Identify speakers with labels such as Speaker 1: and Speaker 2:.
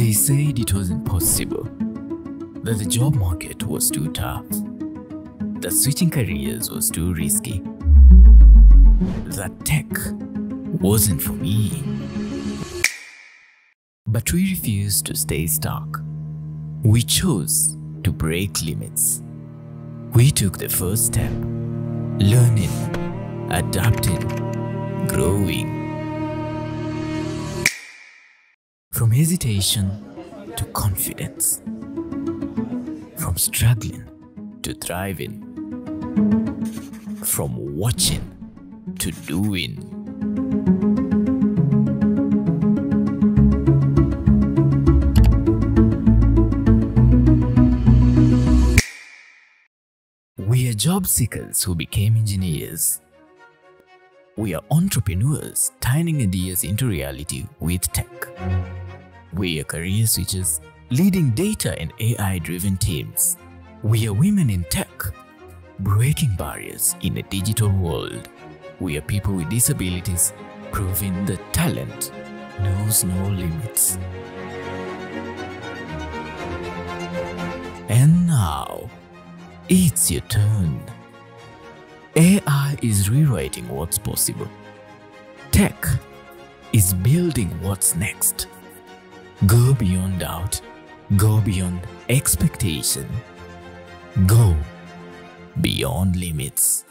Speaker 1: They said it was impossible, that the job market was too tough, that switching careers was too risky, that tech wasn't for me. But we refused to stay stuck. We chose to break limits. We took the first step, learning, adapting, growing. From hesitation to confidence. From struggling to thriving. From watching to doing. We are job seekers who became engineers. We are entrepreneurs turning ideas into reality with tech. We are career switchers leading data and AI driven teams. We are women in tech, breaking barriers in a digital world. We are people with disabilities proving that talent knows no limits. And now, it's your turn. AI is rewriting what's possible. Tech is building what's next. Go beyond doubt. Go beyond expectation. Go beyond limits.